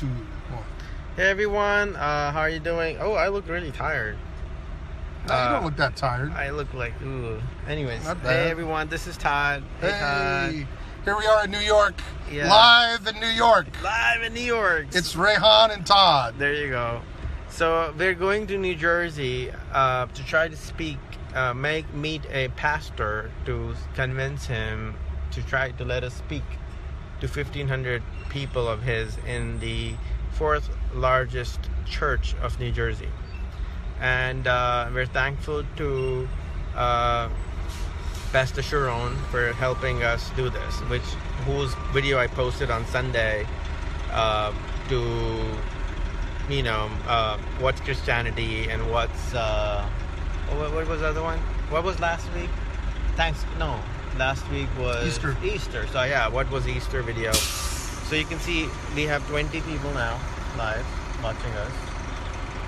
two, one. Hey everyone, uh, how are you doing? Oh, I look really tired. No, you Uh, don't look that tired. I look like ooh. Anyways, hey everyone, this is Todd. Hey, Todd. Here we are in New York, Yeah. live in New York. Live in New York. It's Rehan and Todd. there you go. So we're going to New Jersey uh, to try to speak, uh, make meet a pastor to convince him to try to let us speak to 1,500 people of his in the fourth largest church of New Jersey. And uh, we're thankful to uh, Pastor Sharon for helping us do this, which whose video I posted on Sunday uh, to you know uh, what's Christianity and what's uh, what, what was the other one? What was last week? Thanks. No, last week was Easter. Easter. So yeah, what was Easter video? So you can see we have 20 people now live watching us.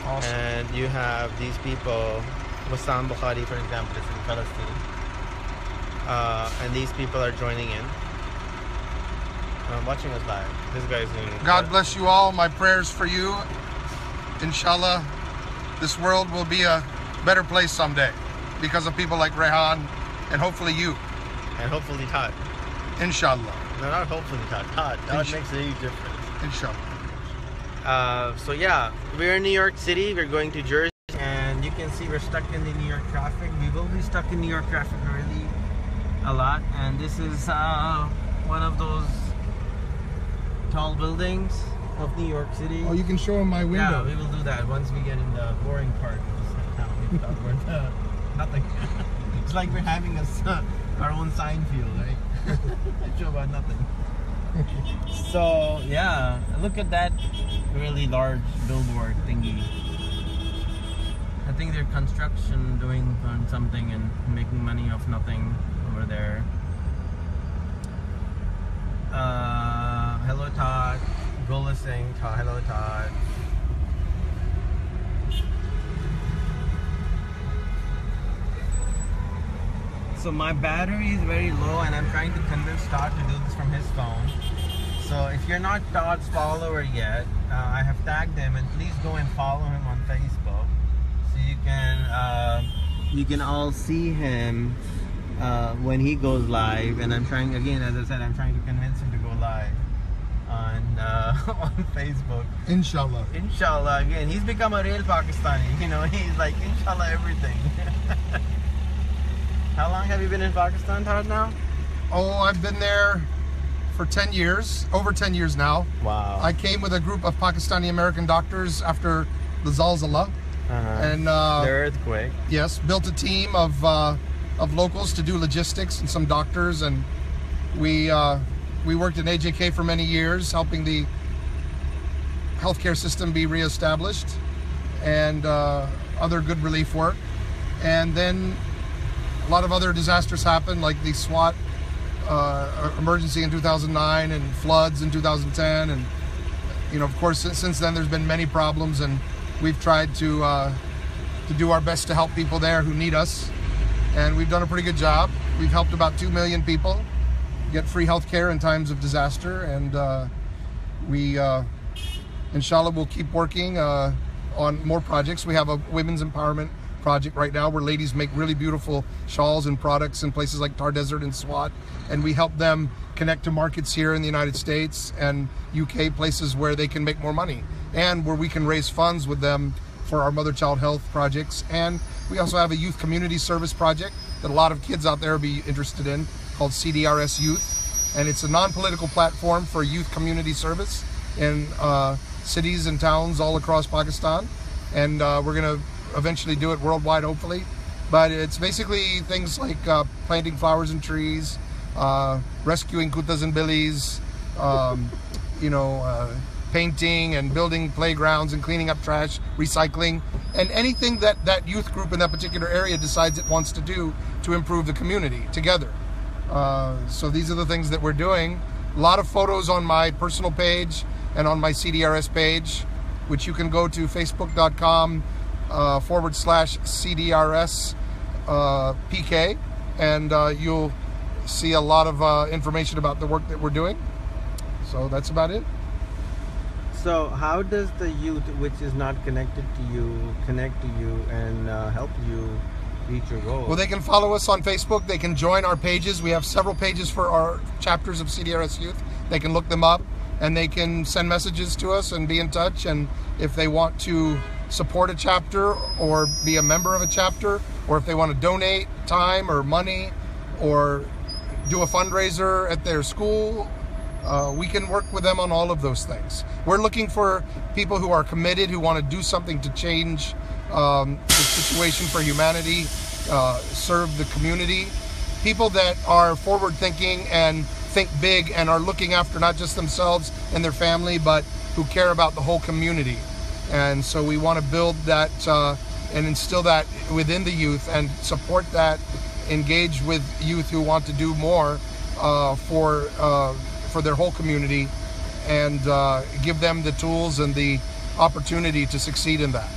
Awesome. And you have these people, Wissam Bukhari, for example, is in Palestine. Uh, and these people are joining in. Uh, watching us live. This guy's in. God bless you all. My prayers for you. Inshallah, this world will be a better place someday because of people like Rehan and hopefully you. And hopefully Todd. Inshallah. No, not hopefully Todd. Todd. Todd Insh- makes a huge difference. Inshallah. Uh, so yeah, we're in New York City. We're going to Jersey, and you can see we're stuck in the New York traffic. We will be stuck in New York traffic really a lot. And this is uh, one of those tall buildings of New York City. Oh, you can show him my window. yeah, we will do that once we get in the boring part of this town. We talk about uh, nothing. it's like we're having a, our own Seinfeld, right? a show about nothing. So yeah, look at that really large billboard thingy. I think they're construction doing on something and making money off nothing over there. Uh, hello Todd. Gola Singh. Todd. Hello Todd. So my battery is very low and I'm trying to convince Todd to do this from his phone. So if you're not Todd's follower yet, uh, I have tagged him and please go and follow him on Facebook so you can uh, you can all see him uh, when he goes live. And I'm trying again, as I said, I'm trying to convince him to go live on uh, on Facebook. Inshallah. Inshallah, again, he's become a real Pakistani. You know, he's like Inshallah everything. How long have you been in Pakistan, Todd? Now? Oh, I've been there for 10 years, over 10 years now. Wow. I came with a group of Pakistani American doctors after the Zalzala. uh-huh. And uh, the earthquake. yes, built a team of uh, of locals to do logistics and some doctors, and we uh, we worked in AJK for many years, helping the healthcare system be reestablished, and uh, other good relief work. And then a lot of other disasters happened, like the SWAT uh, emergency in 2009 and floods in 2010, and you know, of course, since, then there's been many problems, and we've tried to uh, to do our best to help people there who need us, and we've done a pretty good job. We've helped about two million people get free health care in times of disaster, and uh, we, uh, inshallah, will keep working uh, on more projects. We have a women's empowerment project right now where ladies make really beautiful shawls and products in places like Thar Desert and SWAT, and we help them connect to markets here in the United States and UK, places where they can make more money and where we can raise funds with them for our mother child health projects. And we also have a youth community service project that a lot of kids out there be interested in called CDRS Youth. And it's a non political platform for youth community service in uh, cities and towns all across Pakistan. And uh, we're going to eventually do it worldwide, hopefully. But it's basically things like uh, planting flowers and trees, uh, rescuing kutas and billies, um, you know, uh, painting and building playgrounds and cleaning up trash, recycling, and anything that that youth group in that particular area decides it wants to do to improve the community together. Uh, so these are the things that we're doing. A lot of photos on my personal page and on my CDRS page, which you can go to facebook.com uh, forward slash CDRS uh, PK, and uh, you'll see a lot of uh, information about the work that we're doing. So that's about it. So, how does the youth, which is not connected to you, connect to you and uh, help you reach your goal? Well, they can follow us on Facebook. They can join our pages. We have several pages for our chapters of CDRS Youth. They can look them up and they can send messages to us and be in touch. And if they want to support a chapter or be a member of a chapter, or if they want to donate time or money or do a fundraiser at their school uh, we can work with them on all of those things. We're looking for people who are committed, who want to do something to change um, the situation for humanity, uh, serve the community, people that are forward thinking and think big and are looking after not just themselves and their family, but who care about the whole community. And so we want to build that uh, and instill that within the youth and support that, engage with youth who want to do more uh, for uh, for their whole community and uh, give them the tools and the opportunity to succeed in that.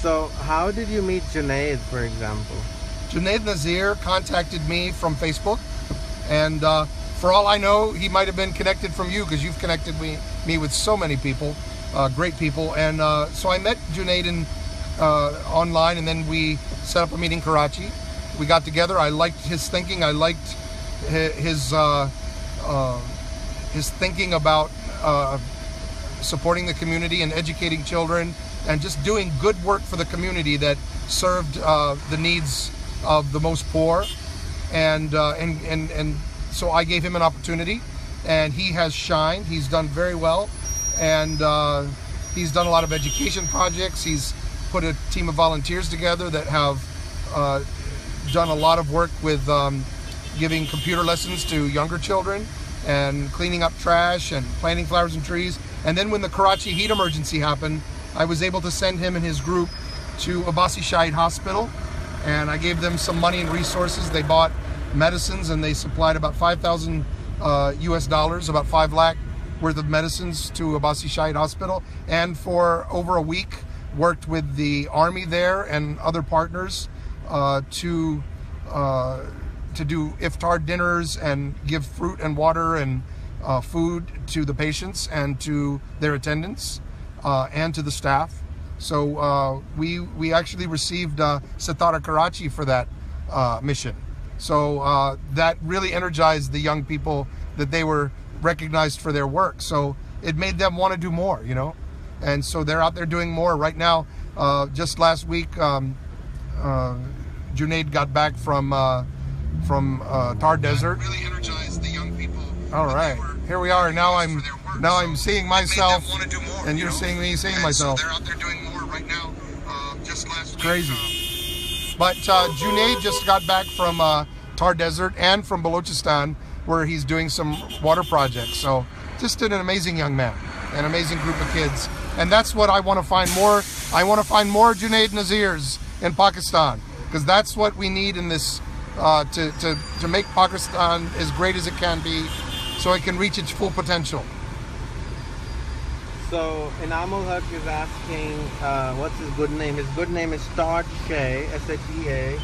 So, how did you meet Junaid, for example? Junaid Nazir contacted me from Facebook, and uh, for all I know, he might have been connected from you because you've connected me, me with so many people, uh, great people. And uh, so I met Junaid in, uh, online, and then we set up a meeting in Karachi. We got together. I liked his thinking. I liked his uh, uh, his thinking about supporting the community and educating children and just doing good work for the community that served uh, the needs of the most poor. And, uh, and, and, and so I gave him an opportunity and he has shined. He's done very well. And uh, he's done a lot of education projects. He's put a team of volunteers together that have uh, done a lot of work with um, giving computer lessons to younger children and cleaning up trash and planting flowers and trees. And then when the Karachi heat emergency happened, I was able to send him and his group to Abbasi Shaheed Hospital and I gave them some money and resources. They bought medicines and they supplied about 5,000 uh, US dollars, about 5 lakh worth of medicines to Abbasi Shaheed Hospital. And for over a week, worked with the army there and other partners uh, to uh, to do iftar dinners and give fruit and water and uh, food to the patients and to their attendants uh, and to the staff. So uh, we we actually received uh, Sitara Karachi for that mission. So that really energized the young people that they were recognized for their work. So it made them want to do more, you know. And so they're out there doing more right now. Uh, just last week, um, Junaid got back from from uh, Thar Desert. Really energized the young people. All right, here we are. Now I'm now I'm seeing myself, and you're seeing me seeing myself. they're out there doing more right now. Uh, just last Crazy. Week, but uh, Junaid just got back from uh, Thar Desert and from Balochistan, where he's doing some water projects. So just an amazing young man, an amazing group of kids, and that's what I want to find more. I want to find more Junaid Nazirs in Pakistan because that's what we need in this uh, to, to, to make Pakistan as great as it can be so it can reach its full potential. So, Inamul Haq is asking, uh, what's his good name? His good name is Todd Shea, S-H-E-A.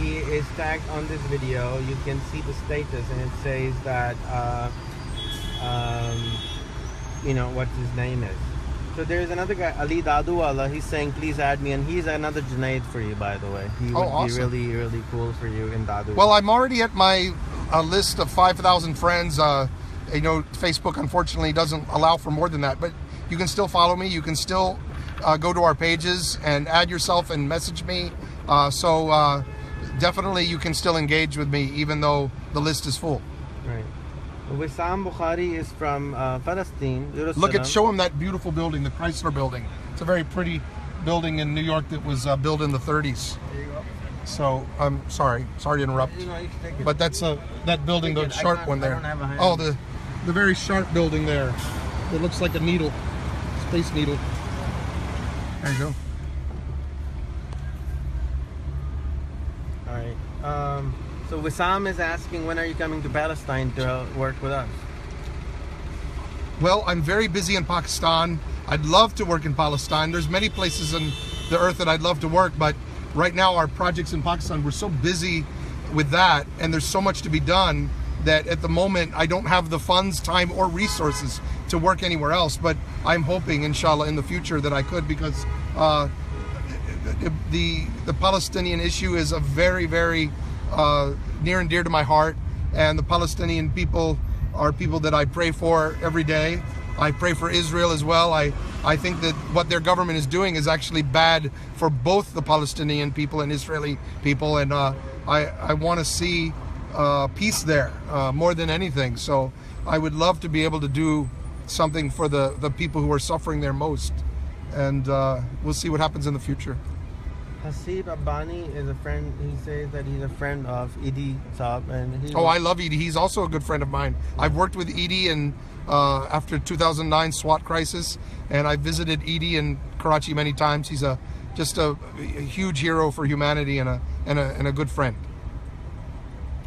He is tagged on this video. You can see the status and it says that, uh, um, you know, what his name is. So there's another guy, Ali Daduwala. He's saying, please add me, and he's another Junaid for you, by the way. He oh, would awesome. be really, really cool for you in Dadu. Well, I'm already at my uh, list of 5,000 friends. Uh, you know, Facebook unfortunately doesn't allow for more than that, but you can still follow me. You can still uh, go to our pages and add yourself and message me. Uh, so uh, definitely you can still engage with me, even though the list is full. Right. Wissam Bukhari is from uh, Palestine. Look at show him that beautiful building, the Chrysler Building. It's a very pretty building in New York that was uh, built in the 30s. There you go. So I'm sorry, sorry to interrupt. You know, you. But that's a that building, the. Sharp one there. don't have a. Oh, the the very sharp building there. It looks like a needle, space needle. There you go. All right. Um, so Wissam is asking, when are you coming to Palestine to work with us? Well, I'm very busy in Pakistan. I'd love to work in Palestine. There's many places in the earth that I'd love to work, but right now our projects in Pakistan, we're so busy with that and there's so much to be done that at the moment I don't have the funds, time, or resources to work anywhere else. But I'm hoping, inshallah, in the future that I could because uh, the the Palestinian issue is a very, very uh, near and dear to my heart, and the Palestinian people are people that I pray for every day. I pray for Israel as well. I, I think that what their government is doing is actually bad for both the Palestinian people and Israeli people, and uh, I, I want to see uh, peace there uh, more than anything. So I would love to be able to do something for the, the people who are suffering there most, and uh, we'll see what happens in the future. Hasib Abani is a friend. He says that he's a friend of Edhi Saab, and he. Oh, I love Edhi. He's also a good friend of mine. I've worked with Edhi in uh, after 2009 SWAT crisis, and I visited Edhi in Karachi many times. He's a just a, a huge hero for humanity and a, and a and a good friend.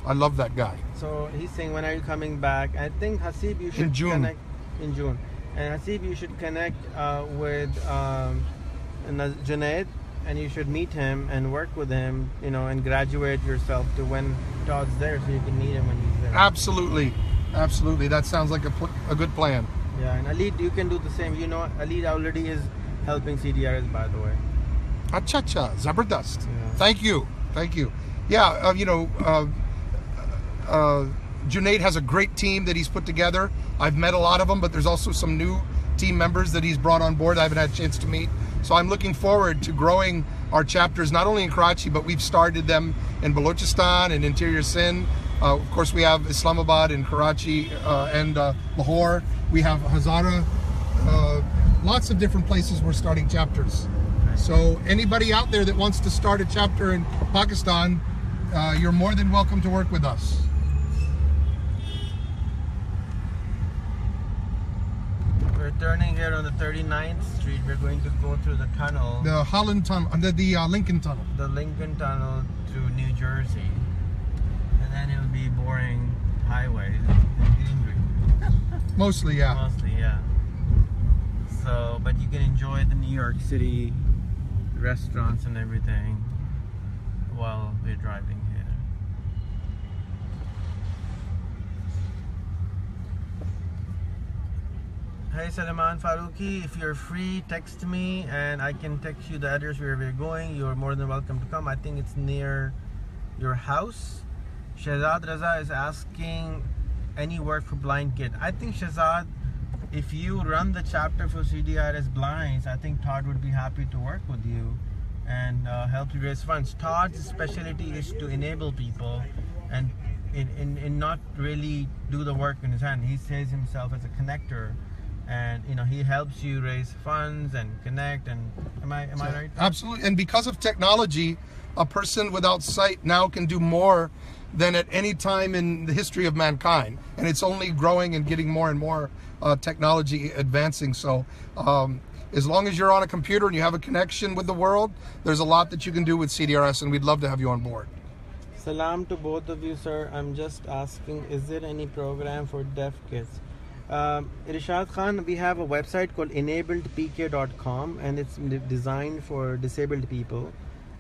I love that guy. So he's saying, when are you coming back? I think Hasib, you should June. connect in June, and Hasib, you should connect uh, with um, Junaid, and you should meet him and work with him, you know, and graduate yourself to when Todd's there, so you can meet him when he's there. Absolutely, absolutely. That sounds like a, pl- a good plan. Yeah, and Alid, you can do the same. You know, Alid already is helping CDRS, by the way. Acha cha, zabardast. Yeah. Thank you, thank you. Yeah, uh, you know, uh, uh, Junaid has a great team that he's put together. I've met a lot of them, but there's also some new team members that he's brought on board. I haven't had a chance to meet. So I'm looking forward to growing our chapters, not only in Karachi, but we've started them in Balochistan and Interior Sindh. Uh, of course, we have Islamabad and Karachi uh, and uh, Lahore. We have Hazara. Uh, lots of different places we're starting chapters. So anybody out there that wants to start a chapter in Pakistan, uh, you're more than welcome to work with us. We're turning here on the 39th Street. We're going to go through the tunnel, The Holland Tunnel, under the uh, Lincoln Tunnel. the Lincoln Tunnel to New Jersey, and then it'll be boring highways. Mostly, yeah. Mostly, yeah. So, but you can enjoy the New York City restaurants and everything while we're driving here. Hey Salman Faruqi, if you're free, text me and I can text you the address where we're going. You're more than welcome to come. I think it's near your house. Shahzad Raza is asking any work for blind kid. I think Shahzad, if you run the chapter for CDRS blinds, I think Todd would be happy to work with you and uh, help you raise funds. Todd's specialty is to enable people and in, in, in not really do the work in his hand. He says himself as a connector and you know he helps you raise funds and connect and am I am I right? Absolutely. And because of technology, a person without sight now can do more than at any time in the history of mankind. And it's only growing and getting more and more uh, technology advancing. So, um, as long as you're on a computer and you have a connection with the world, there's a lot that you can do with CDRS, and we'd love to have you on board. Salam to both of you, sir. I'm just asking, is there any program for deaf kids? Um, Irshad Khan, we have a website called enabledpk.com and it's designed for disabled people.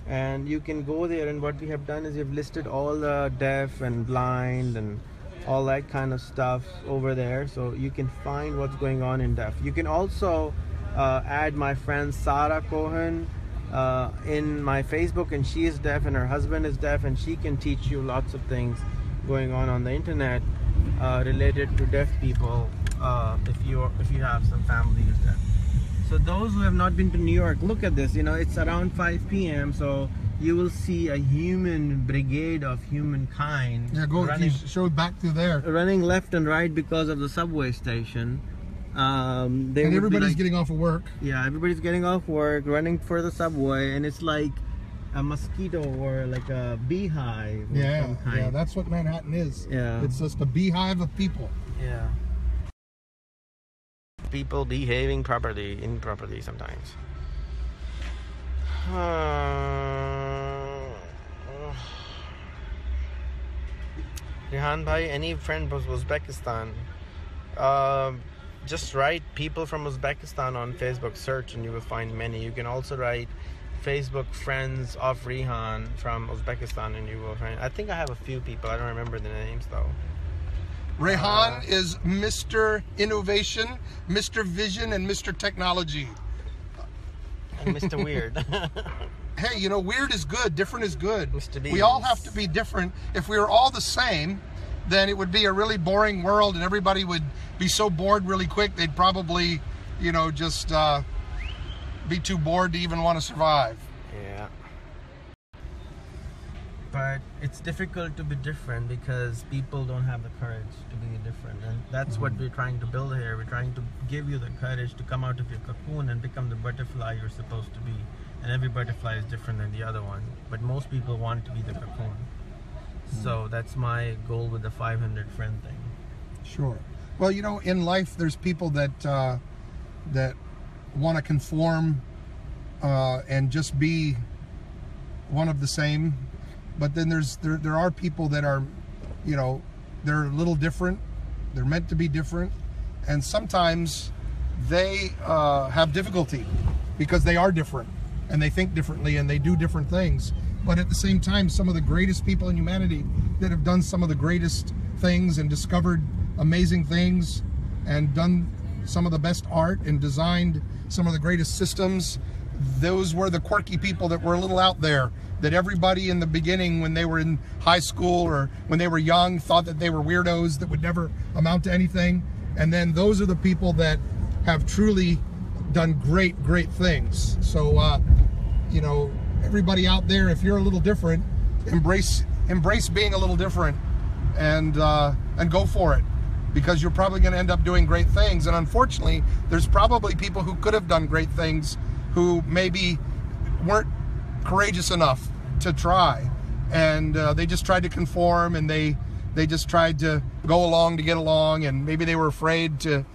And you can go there, and what we have done is we've listed all the deaf and blind and all that kind of stuff over there so you can find what's going on in deaf. You can also uh, add my friend Sarah Cohen uh, in my Facebook, and she is deaf, and her husband is deaf, and she can teach you lots of things going on on the internet uh, related to deaf people uh, if you if you have some family who's deaf. So those who have not been to New York, look at this. You know, it's around 5 p.m. So you will see a human brigade of humankind Yeah, go. running, show back to there, running left and right because of the subway station. Um, they and everybody's like- getting off of work. yeah, everybody's getting off work, running for the subway, and it's like a mosquito or like a beehive. Yeah, yeah. That's what Manhattan is. Yeah. It's just a beehive of people. Yeah. People behaving properly, improperly sometimes. Rehan bhai, any friend from Uzbekistan? Um, just write people from Uzbekistan on Facebook, search, and you will find many. You can also write Facebook friends of Rehan from Uzbekistan, and you will find. I think I have a few people. I don't remember the names though. Rehan is Mr. Innovation, Mr. Vision, and Mr. Technology. And Mr. Weird. Hey, you know, weird is good, different is good. Mr. We all have to be different. If we were all the same, then it would be a really boring world and everybody would be so bored really quick they'd probably, you know, just uh, be too bored to even want to survive. yeah. But it's difficult to be different because people don't have the courage to be different. And that's what we're trying to build here. We're trying to give you the courage to come out of your cocoon and become the butterfly you're supposed to be. And every butterfly is different than the other one. But most people want to be the cocoon. So that's my goal with the 500 friend thing. Sure. Well, you know, in life, there's people that uh, that want to conform uh, and just be one of the same. But then there's there there are people that are, you know, they're a little different. They're meant to be different, and sometimes they uh, have difficulty because they are different and they think differently and they do different things. But at the same time, some of the greatest people in humanity that have done some of the greatest things and discovered amazing things and done some of the best art and designed some of the greatest systems, those were the quirky people that were a little out there that everybody in the beginning when they were in high school or when they were young thought that they were weirdos that would never amount to anything. And then those are the people that have truly done great, great things. So, uh, you know, everybody out there, if you're a little different, embrace embrace being a little different, and uh, and go for it, because you're probably going to end up doing great things. And unfortunately, there's probably people who could have done great things who maybe weren't courageous enough to try, and uh, they just tried to conform, and they they just tried to go along to get along, and maybe they were afraid to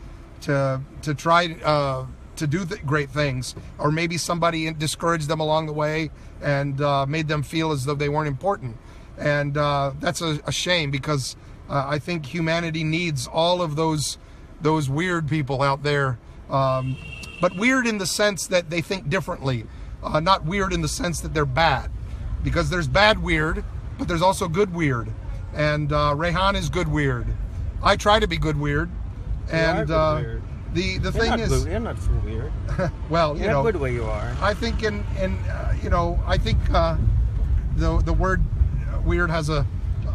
to to try uh, to do great things, or maybe somebody discouraged them along the way and uh, made them feel as though they weren't important, and uh, that's a, a shame because uh, I think humanity needs all of those those weird people out there, um, but weird in the sense that they think differently, uh, not weird in the sense that they're bad, because there's bad weird, but there's also good weird, and uh, Rehan is good weird. I try to be good weird, and uh, weird. the the You're thing is, good. You're not so weird. well, you You're know, good where you are. I think in in uh, you know I think uh, the the word weird has a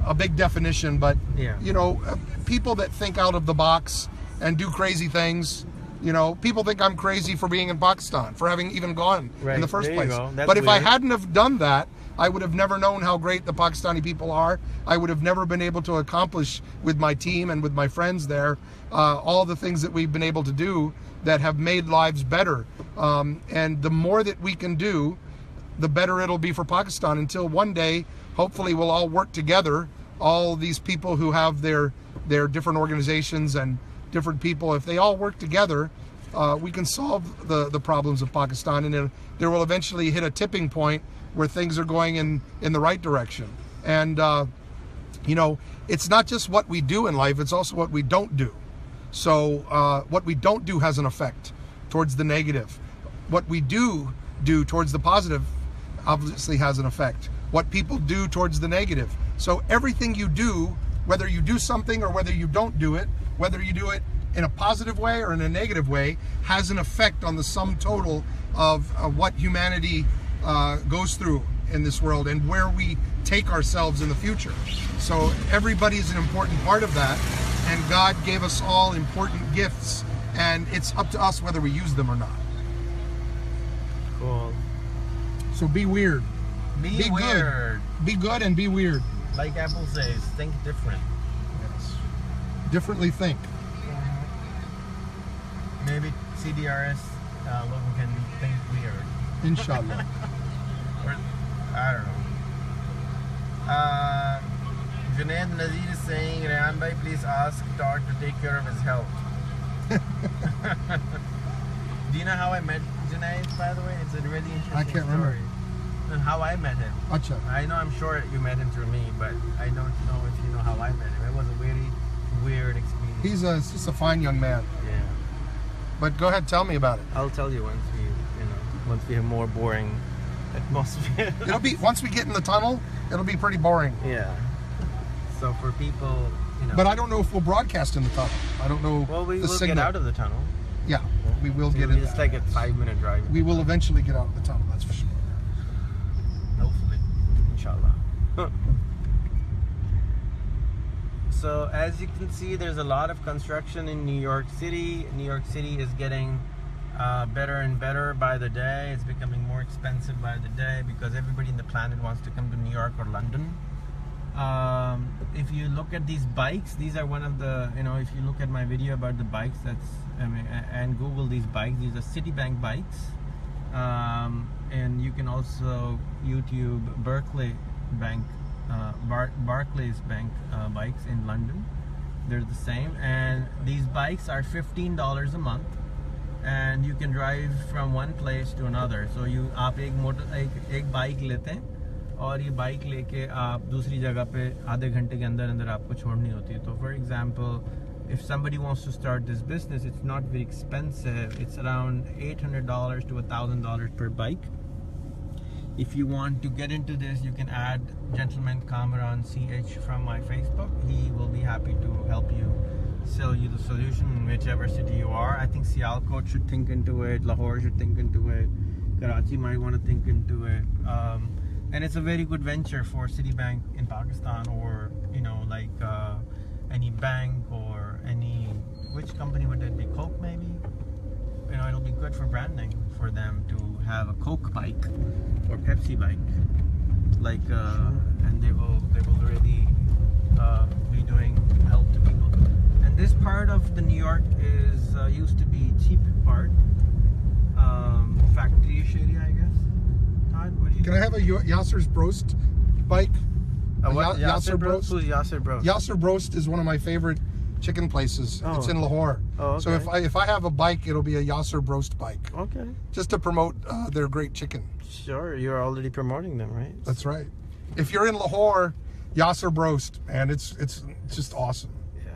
a big definition, but Yeah. you know uh, people that think out of the box and do crazy things. You know, people think I'm crazy for being in Pakistan, for having even gone in the first place. But if I hadn't have done that, I would have never known how great the Pakistani people are. I would have never been able to accomplish with my team and with my friends there uh, all the things that we've been able to do that have made lives better. Um, and the more that we can do, the better it'll be for Pakistan until one day, hopefully, we'll all work together. All these people who have their their different organizations and different people, if they all work together, uh, we can solve the the problems of Pakistan, and there will eventually hit a tipping point where things are going in in the right direction. And uh, you know, it's not just what we do in life; it's also what we don't do. So uh, what we don't do has an effect towards the negative. What we do do towards the positive obviously has an effect. What people do towards the negative. So everything you do, whether you do something or whether you don't do it, whether you do it in a positive way or in a negative way, has an effect on the sum total of uh, what humanity uh, goes through in this world and where we take ourselves in the future. So everybody is an important part of that, and God gave us all important gifts, and it's up to us whether we use them or not. Cool. So be weird. Be, Be good. weird. Be good and be weird. Like Apple says, think different. Differently think. Maybe CDRS uh, logo can think weird. Inshallah. Or, I don't know. Uh, Junaid Nazir is saying, Rehan bhai, please ask Todd to take care of his health. Do you know how I met Junaid, by the way? It's a really interesting I can't story. remember. And how I met him. Acha. I know I'm sure you met him through me, but I don't know if you know how I met him. It was a very weird experience. He's a, he's just a fine young man. yeah. But go ahead, tell me about it. I'll tell you once we, you know, once we have more boring atmosphere. It'll be once we get in the tunnel, it'll be pretty boring. yeah. So for people you know. But I don't know if we'll broadcast in the tunnel. I don't know well, we will signal. get out of the tunnel. yeah, we will get It'll be it. just like a five minute drive. we will eventually get out of the tunnel. That's for sure. Hopefully. Inshallah. so as you can see, there's a lot of construction in New York City. New York City is getting uh, better and better by the day. It's becoming more expensive by the day because everybody in the planet wants to come to New York or London. Um, if you look at these bikes, these are one of the, you know, if you look at my video about the bikes, that's, I mean, and Google these bikes, these are Citibank bikes. Um, and you can also YouTube Berkeley Bank, uh, Bar- Barclays Bank uh, bikes in London. They're the same, and these bikes are fifteen dollars a month, and you can drive from one place to another. So you आप एक motor एक एक bike लेते हैं और ये bike लेके आप दूसरी जगह पे आधे घंटे के अंदर अंदर आपको छोड़नी होती है तो for example if somebody wants to start this business it's not very expensive it's around $800 to $1000 per bike if you want to get into this you can add gentleman Kamaran ch from my facebook. He will be happy to help you sell you the solution in whichever city you are. I think sialkot should think into it. Lahore should think into it. Karachi might want to think into it. Um, and it's a very good venture for citibank in pakistan or you know like uh, any bank or any which company would it be? Coke maybe you know it'll be good for branding for them to have a coke bike or pepsi bike like uh, and they will they will really uh, be doing help to people and this part of the new york is uh, used to be cheap part um, factory-ish area i guess Todd, what do you Can I have a Yasser's Broast bike? uh, what, Yasser Yasser Bros? Broast? Yasser Bros? Yasser Broast is one of my favorite chicken places. Oh. It's in Lahore. Oh, So if I if I have a bike, it'll be a Yasser Broast bike, Okay, just to promote uh, their great chicken. sure. You're already promoting them, right? That's right. If you're in Lahore, Yasser Broast, man, it's it's it's just awesome. Yeah.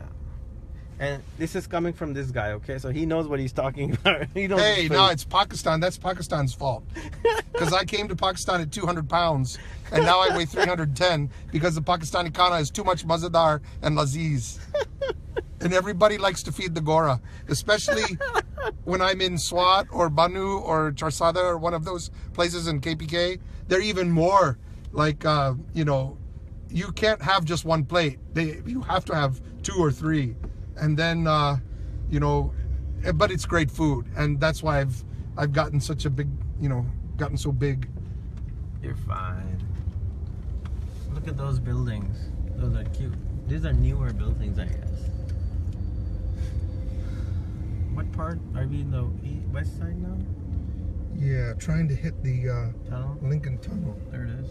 And this is coming from this guy, okay? So he knows what he's talking about. he knows Hey, no, it's Pakistan. That's Pakistan's fault. Because I came to Pakistan at 200 pounds, and now I weigh 310 because the Pakistani khana is too much mazadar and laziz. And everybody likes to feed the gora, especially when I'm in Swat or Bannu or Charsadda or one of those places in KPK. They're even more like, uh, you know, you can't have just one plate. They, you have to have two or three, and then, uh, you know, eh, but it's great food, and that's why I've I've gotten such a big, you know, gotten so big. You're fine. Look at those buildings. Those are cute. These are newer buildings, I guess. What part? Are we in the east, west side now? Yeah, trying to hit the uh, Tunnel? Lincoln Tunnel. There it is.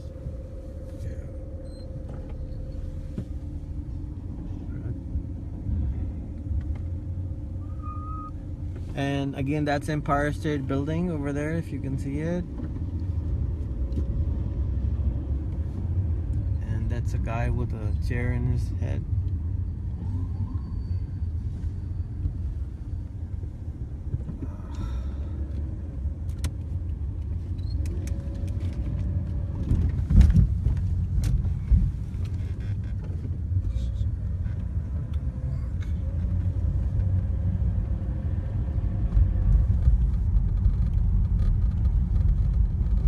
And again, that's Empire State Building over there, if you can see it. And that's a guy with a chair in his head.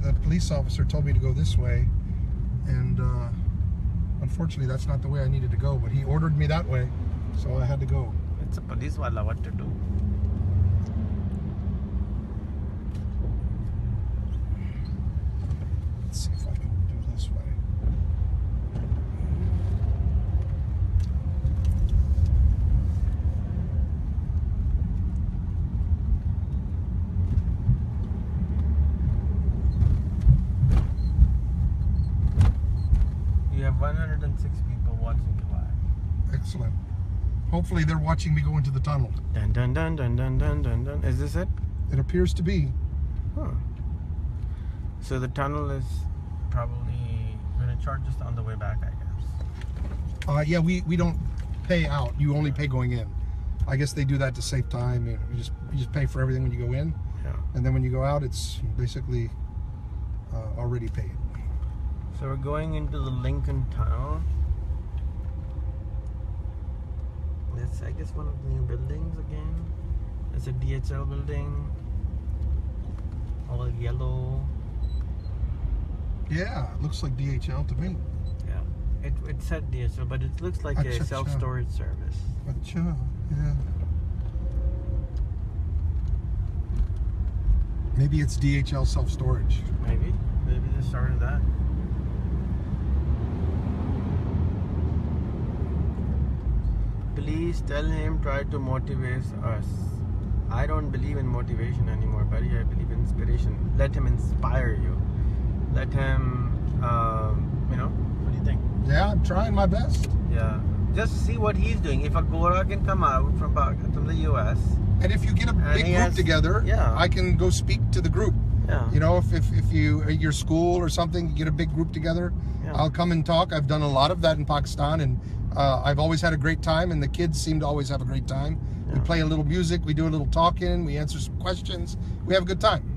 The police officer told me to go this way, and uh, unfortunately, that's not the way I needed to go. But he ordered me that way, so I had to go. It's a police wala, what to do? Let's see if I can do this way. You have 106 people watching you live. Excellent. Hopefully, they're watching me go into the tunnel. Dun dun dun dun dun dun dun dun. Is this it? It appears to be. Huh. So the tunnel is probably going to charge us on the way back, I guess. Uh, yeah, we, we don't pay out. You only pay going in. I guess they do that to save time. You, know, you just you just pay for everything when you go in, Yeah. and then when you go out, it's basically uh, already paid. So we're going into the Lincoln Tunnel. That's I guess one of the new buildings again. It's a DHL building. All yellow. Yeah, it looks like DHL to me. Yeah. It, it said DHL, but it looks like Acha, a self storage service. Acha, yeah. Maybe it's DHL self storage. Maybe. Maybe they started that. Please tell him try to motivate us. I don't believe in motivation anymore, buddy. I believe in inspiration. Let him inspire you. Let him, um, you know, what do you think? Yeah, I'm trying my best. Yeah. Just see what he's doing. If Agora can come out from Pak- from the U.S., And if you get a big group has- together, yeah. I can go speak to the group. yeah, You know, if, if, if you at your school or something, you get a big group together, Yeah. I'll come and talk. I've done a lot of that in Pakistan, and uh, I've always had a great time, and the kids seem to always have a great time. We play a little music, we do a little talking, we answer some questions, we have a good time.